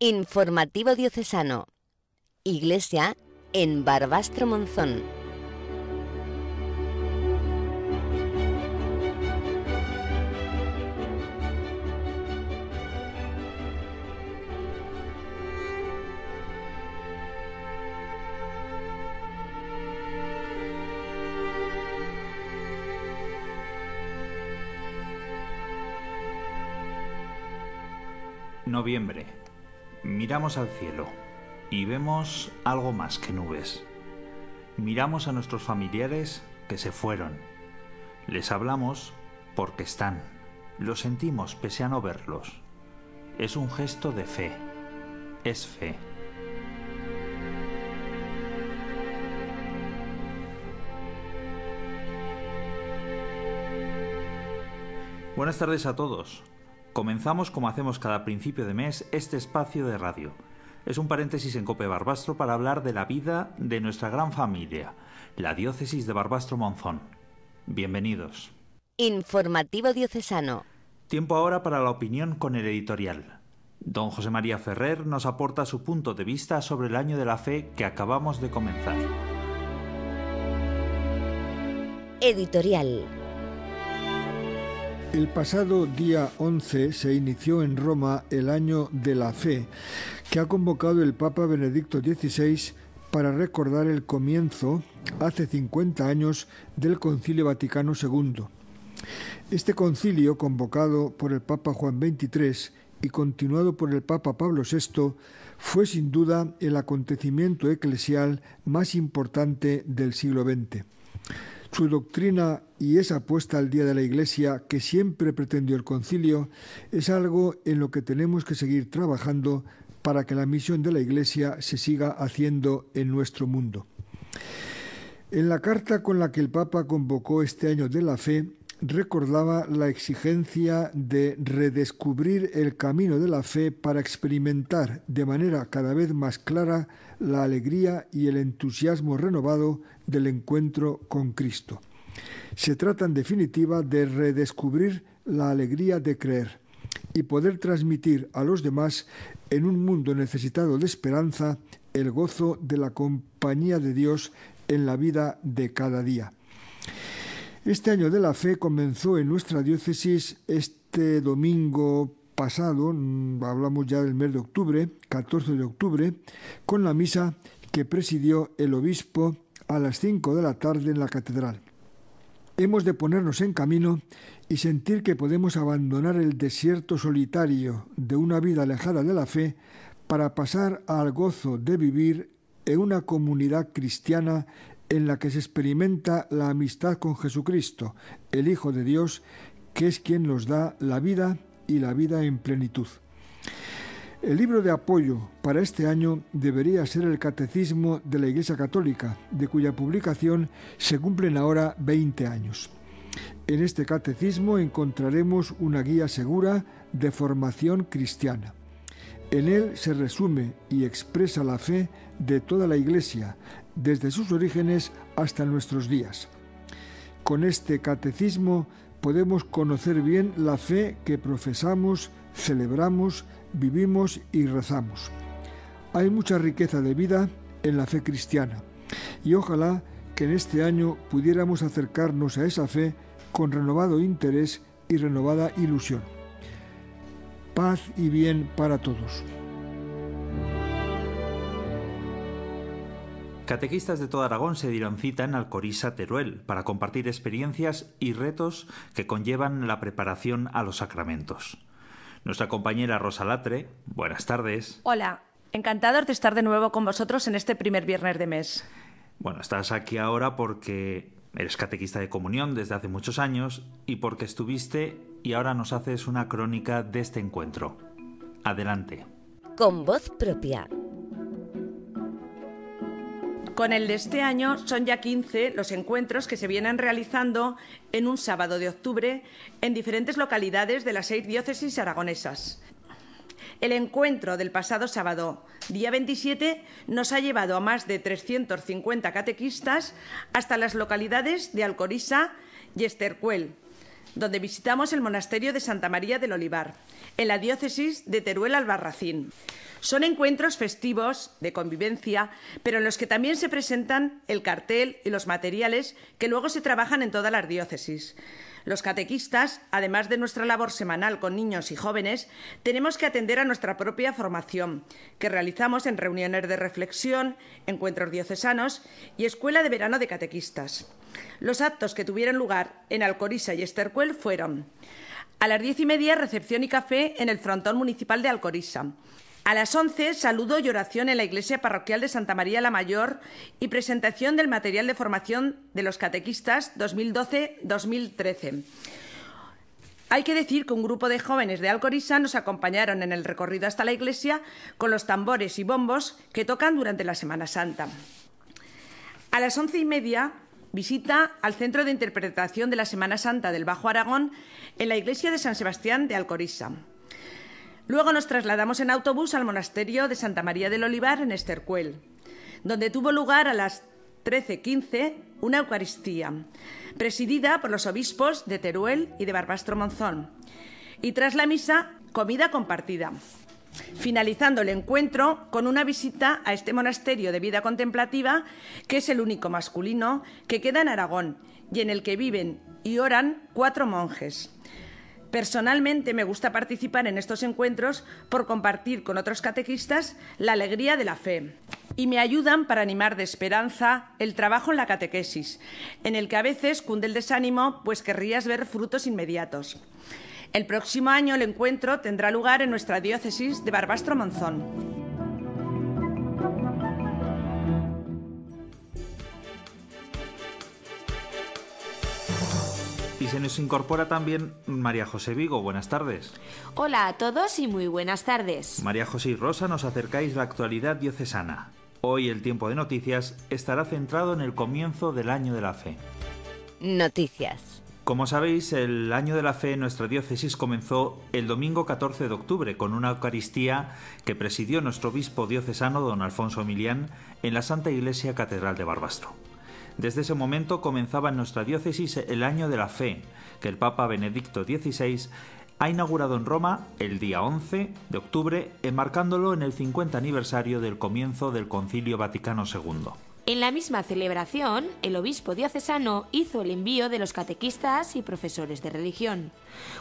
Informativo Diocesano. Iglesia en Barbastro Monzón. Noviembre. Miramos al cielo y vemos algo más que nubes. Miramos a nuestros familiares que se fueron. Les hablamos porque están. Lo sentimos pese a no verlos. Es un gesto de fe. Es fe. Buenas tardes a todos. Comenzamos como hacemos cada principio de mes este espacio de radio. Es un paréntesis en Cope Barbastro para hablar de la vida de nuestra gran familia, la diócesis de Barbastro Monzón. Bienvenidos. Informativo Diocesano. Tiempo ahora para la opinión con el editorial. Don José María Ferrer nos aporta su punto de vista sobre el año de la fe que acabamos de comenzar. Editorial. El pasado día 11 se inició en Roma el año de la fe, que ha convocado el Papa Benedicto XVI para recordar el comienzo, hace 50 años, del Concilio Vaticano II. Este concilio, convocado por el Papa Juan XXIII y continuado por el Papa Pablo VI, fue sin duda el acontecimiento eclesial más importante del siglo XX. Su doctrina y esa puesta al día de la Iglesia que siempre pretendió el concilio es algo en lo que tenemos que seguir trabajando para que la misión de la Iglesia se siga haciendo en nuestro mundo. En la carta con la que el Papa convocó este año de la fe, recordaba la exigencia de redescubrir el camino de la fe para experimentar de manera cada vez más clara la alegría y el entusiasmo renovado del encuentro con Cristo. Se trata en definitiva de redescubrir la alegría de creer y poder transmitir a los demás en un mundo necesitado de esperanza el gozo de la compañía de Dios en la vida de cada día. Este año de la fe comenzó en nuestra diócesis este domingo pasado, mm, hablamos ya del mes de octubre, 14 de octubre, con la misa que presidió el obispo a las 5 de la tarde en la catedral. Hemos de ponernos en camino y sentir que podemos abandonar el desierto solitario de una vida alejada de la fe para pasar al gozo de vivir en una comunidad cristiana en la que se experimenta la amistad con Jesucristo, el Hijo de Dios, que es quien nos da la vida y la vida en plenitud. El libro de apoyo para este año debería ser el Catecismo de la Iglesia Católica, de cuya publicación se cumplen ahora 20 años. En este catecismo encontraremos una guía segura de formación cristiana. En él se resume y expresa la fe de toda la Iglesia, desde sus orígenes hasta nuestros días. Con este catecismo podemos conocer bien la fe que profesamos, celebramos, vivimos y rezamos. Hay mucha riqueza de vida en la fe cristiana y ojalá que en este año pudiéramos acercarnos a esa fe con renovado interés y renovada ilusión. Paz y bien para todos. Catequistas de todo Aragón se dieron cita en Alcorisa, Teruel, para compartir experiencias y retos que conllevan la preparación a los sacramentos. Nuestra compañera Rosa Latre, buenas tardes. Hola, encantados de estar de nuevo con vosotros en este primer viernes de mes. Bueno, estás aquí ahora porque eres catequista de comunión desde hace muchos años y porque estuviste y ahora nos haces una crónica de este encuentro. Adelante. Con voz propia. Con el de este año son ya 15 los encuentros que se vienen realizando en un sábado de octubre en diferentes localidades de las seis diócesis aragonesas. El encuentro del pasado sábado, día 27, nos ha llevado a más de 350 catequistas hasta las localidades de Alcorisa y Estercuel, donde visitamos el monasterio de Santa María del Olivar, en la diócesis de Teruel Albarracín. Son encuentros festivos de convivencia, pero en los que también se presentan el cartel y los materiales que luego se trabajan en todas las diócesis. Los catequistas, además de nuestra labor semanal con niños y jóvenes, tenemos que atender a nuestra propia formación, que realizamos en reuniones de reflexión, encuentros diocesanos y escuela de verano de catequistas. Los actos que tuvieron lugar en Alcorisa y Estercuel fueron a las diez y media recepción y café en el frontón municipal de Alcorisa. A las 11, saludo y oración en la iglesia parroquial de Santa María la Mayor y presentación del material de formación de los catequistas 2012-2013. Hay que decir que un grupo de jóvenes de Alcorisa nos acompañaron en el recorrido hasta la iglesia con los tambores y bombos que tocan durante la Semana Santa. A las once y media, visita al Centro de Interpretación de la Semana Santa del Bajo Aragón en la iglesia de San Sebastián de Alcorisa. Luego nos trasladamos en autobús al monasterio de Santa María del Olivar en Estercuel, donde tuvo lugar a las 13.15 una Eucaristía, presidida por los obispos de Teruel y de Barbastro Monzón, y tras la misa, comida compartida. Finalizando el encuentro con una visita a este monasterio de vida contemplativa, que es el único masculino que queda en Aragón y en el que viven y oran cuatro monjes. Personalmente me gusta participar en estos encuentros por compartir con otros catequistas la alegría de la fe y me ayudan para animar de esperanza el trabajo en la catequesis, en el que a veces cunde el desánimo, pues querrías ver frutos inmediatos. El próximo año el encuentro tendrá lugar en nuestra diócesis de Barbastro Monzón. Se nos incorpora también María José Vigo. Buenas tardes. Hola a todos y muy buenas tardes. María José y Rosa nos acercáis la actualidad diocesana. Hoy el tiempo de noticias estará centrado en el comienzo del año de la fe. Noticias. Como sabéis, el año de la fe en nuestra diócesis comenzó el domingo 14 de octubre con una Eucaristía que presidió nuestro obispo diocesano don Alfonso Emilián en la Santa Iglesia Catedral de Barbastro. Desde ese momento comenzaba en nuestra diócesis el año de la fe, que el Papa Benedicto XVI ha inaugurado en Roma el día 11 de octubre, enmarcándolo en el 50 aniversario del comienzo del Concilio Vaticano II. En la misma celebración, el obispo diocesano hizo el envío de los catequistas y profesores de religión.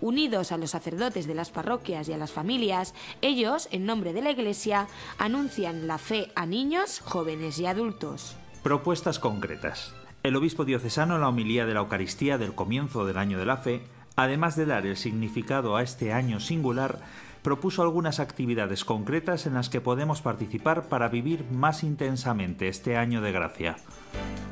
Unidos a los sacerdotes de las parroquias y a las familias, ellos, en nombre de la Iglesia, anuncian la fe a niños, jóvenes y adultos. Propuestas concretas. El obispo diocesano en la homilía de la Eucaristía del comienzo del año de la fe, además de dar el significado a este año singular, propuso algunas actividades concretas en las que podemos participar para vivir más intensamente este año de gracia.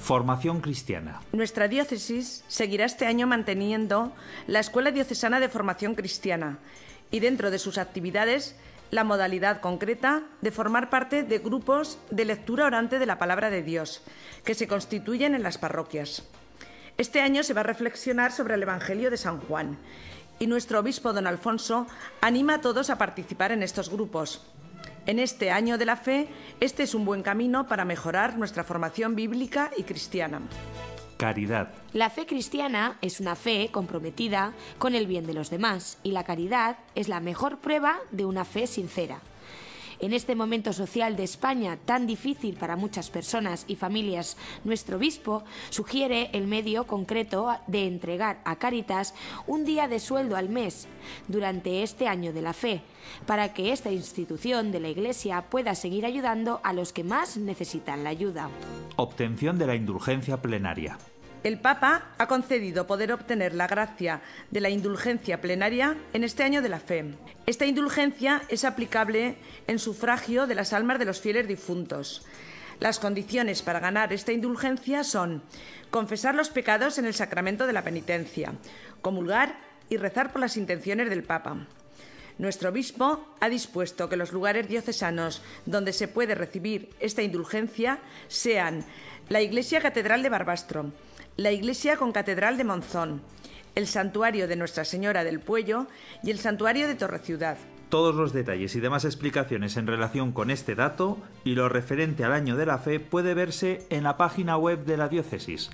Formación cristiana. Nuestra diócesis seguirá este año manteniendo la Escuela Diocesana de Formación Cristiana y dentro de sus actividades la modalidad concreta de formar parte de grupos de lectura orante de la palabra de Dios, que se constituyen en las parroquias. Este año se va a reflexionar sobre el Evangelio de San Juan y nuestro obispo don Alfonso anima a todos a participar en estos grupos. En este año de la fe, este es un buen camino para mejorar nuestra formación bíblica y cristiana. Caridad. La fe cristiana es una fe comprometida con el bien de los demás y la caridad es la mejor prueba de una fe sincera. En este momento social de España tan difícil para muchas personas y familias, nuestro obispo sugiere el medio concreto de entregar a Caritas un día de sueldo al mes durante este año de la fe, para que esta institución de la Iglesia pueda seguir ayudando a los que más necesitan la ayuda. Obtención de la indulgencia plenaria. El Papa ha concedido poder obtener la gracia de la indulgencia plenaria en este año de la fe. Esta indulgencia es aplicable en sufragio de las almas de los fieles difuntos. Las condiciones para ganar esta indulgencia son confesar los pecados en el sacramento de la penitencia, comulgar y rezar por las intenciones del Papa. Nuestro obispo ha dispuesto que los lugares diocesanos donde se puede recibir esta indulgencia sean la Iglesia Catedral de Barbastro, la iglesia con catedral de Monzón, el santuario de Nuestra Señora del Puello y el santuario de Torreciudad. Todos los detalles y demás explicaciones en relación con este dato y lo referente al año de la fe puede verse en la página web de la diócesis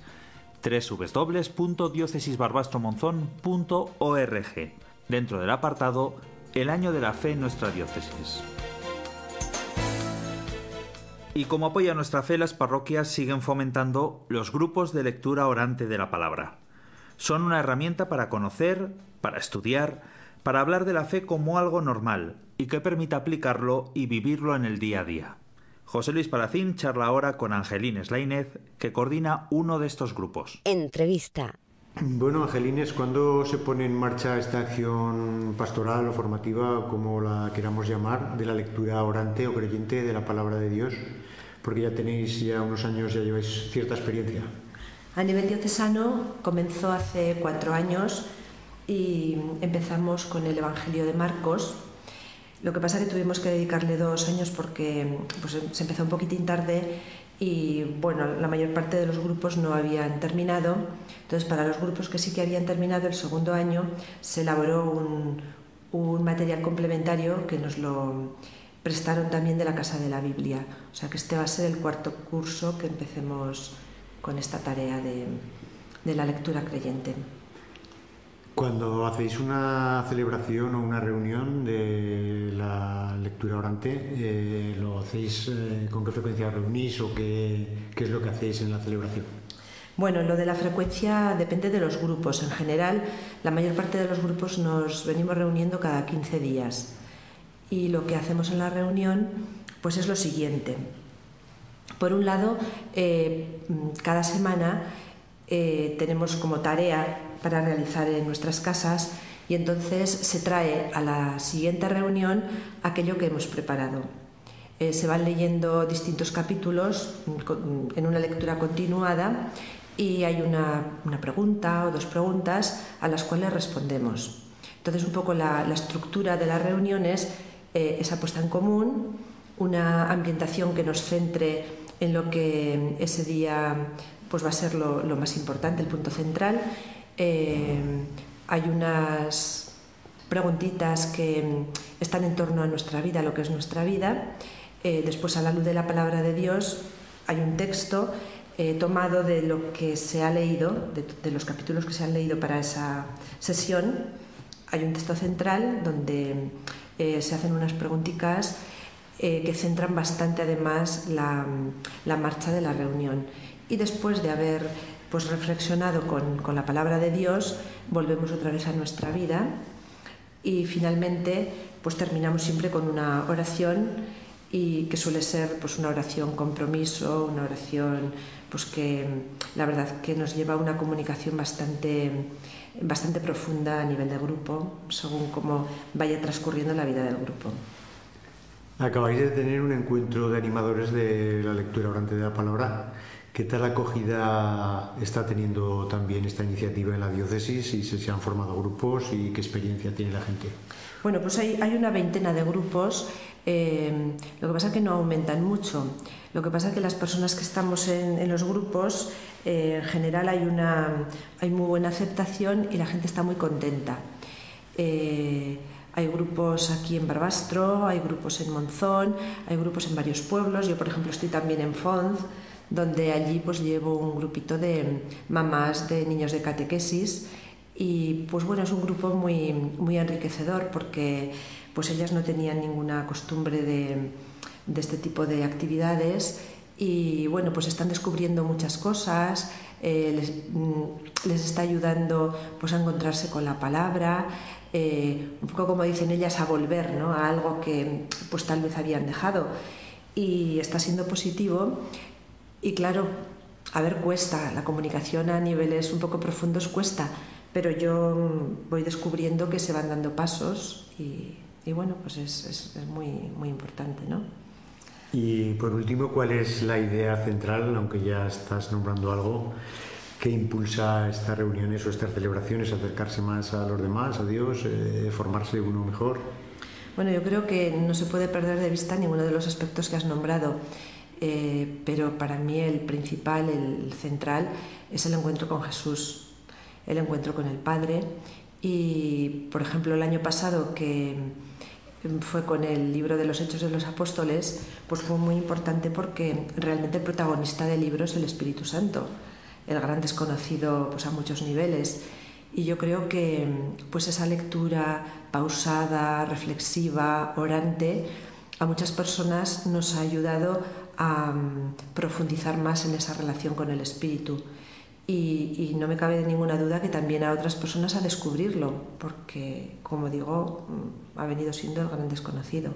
www.diócesisbarbastromonzón.org dentro del apartado El año de la fe en nuestra diócesis. Y como apoya nuestra fe, las parroquias siguen fomentando los grupos de lectura orante de la palabra. Son una herramienta para conocer, para estudiar, para hablar de la fe como algo normal y que permita aplicarlo y vivirlo en el día a día. José Luis Palacín charla ahora con Angelín Slainez, que coordina uno de estos grupos. Entrevista. Bueno, Angelines, ¿cuándo se pone en marcha esta acción pastoral o formativa, como la queramos llamar, de la lectura orante o creyente de la palabra de Dios? Porque ya tenéis ya unos años, ya lleváis cierta experiencia. A nivel diocesano comenzó hace cuatro años y empezamos con el Evangelio de Marcos. Lo que pasa es que tuvimos que dedicarle dos años porque pues, se empezó un poquitín tarde y bueno, la mayor parte de los grupos no habían terminado. Entonces, para los grupos que sí que habían terminado el segundo año, se elaboró un, un material complementario que nos lo prestaron también de la Casa de la Biblia. O sea que este va a ser el cuarto curso que empecemos con esta tarea de, de la lectura creyente. Cuando hacéis una celebración o una reunión de la lectura orante, eh, ¿lo hacéis eh, con qué frecuencia reunís o qué, qué es lo que hacéis en la celebración? Bueno, lo de la frecuencia depende de los grupos. En general, la mayor parte de los grupos nos venimos reuniendo cada 15 días. Y lo que hacemos en la reunión pues es lo siguiente. Por un lado, eh, cada semana eh, tenemos como tarea para realizar en nuestras casas y entonces se trae a la siguiente reunión aquello que hemos preparado. Eh, se van leyendo distintos capítulos en una lectura continuada y hay una, una, pregunta o dos preguntas a las cuales respondemos. Entonces un poco la, la estructura de las reuniones eh, esa puesta en común, una ambientación que nos centre en lo que ese día pues va a ser lo, más importante, el punto central. Eh, hay unas preguntitas que están en torno a nuestra vida, lo que es nuestra vida. Eh, después, a la luz de la palabra de Dios, hay un texto tomado de lo que se ha leído, de, de, los capítulos que se han leído para esa sesión. Hay un texto central donde eh, se hacen unas preguntitas eh, que centran bastante además la, la marcha de la reunión. Y después de haber pues, reflexionado con, con, la palabra de Dios, volvemos otra vez a nuestra vida y finalmente pues terminamos siempre con una oración y que suele ser pues una oración compromiso, una oración pues que la verdad que nos lleva a una comunicación bastante bastante profunda a nivel de grupo, según cómo vaya transcurriendo la vida del grupo. Acabáis de tener un encuentro de animadores de la lectura orante de la palabra. ¿Qué tal acogida está teniendo también esta iniciativa en la diócesis y se, han formado grupos y qué experiencia tiene la gente? Bueno, pues hay, hay una veintena de grupos. Eh, lo que pasa es que no aumentan mucho. Lo que pasa es que las personas que estamos en, en los grupos, eh, en general hay, una, hay muy buena aceptación y la gente está muy contenta. Eh, hay grupos aquí en Barbastro, hay grupos en Monzón, hay grupos en varios pueblos. Yo, por ejemplo, estoy también en Fonz, donde allí pues llevo un grupito de mamás de niños de catequesis y pues bueno, es un grupo muy, muy enriquecedor porque pues ellas no tenían ninguna costumbre de, de este tipo de actividades y bueno, pues están descubriendo muchas cosas, eh, les, mm, les, está ayudando pues a encontrarse con la palabra, eh, un poco como dicen ellas, a volver ¿no? a algo que pues tal vez habían dejado. Y está siendo positivo y claro, a ver, cuesta, la comunicación a niveles un poco profundos cuesta, pero yo voy descubriendo que se van dando pasos y, y bueno, pues es, es, es, muy, muy importante, ¿no? Y por último, ¿cuál es la idea central, aunque ya estás nombrando algo, que impulsa estas reuniones o estas celebraciones, acercarse más a los demás, a Dios, eh, formarse uno mejor? Bueno, yo creo que no se puede perder de vista ninguno de los aspectos que has nombrado. Eh, pero para mí el principal, el central, es el encuentro con Jesús, el encuentro con el Padre. Y, por ejemplo, el año pasado que fue con el libro de los Hechos de los Apóstoles, pues fue muy importante porque realmente el protagonista del libro es el Espíritu Santo, el gran desconocido pues, a muchos niveles. Y yo creo que pues esa lectura pausada, reflexiva, orante, a muchas personas nos ha ayudado a mm, profundizar más en esa relación con el espíritu. Y, no me cabe ninguna duda que también a otras personas a descubrirlo, porque, como digo, mm, ha venido siendo el gran desconocido.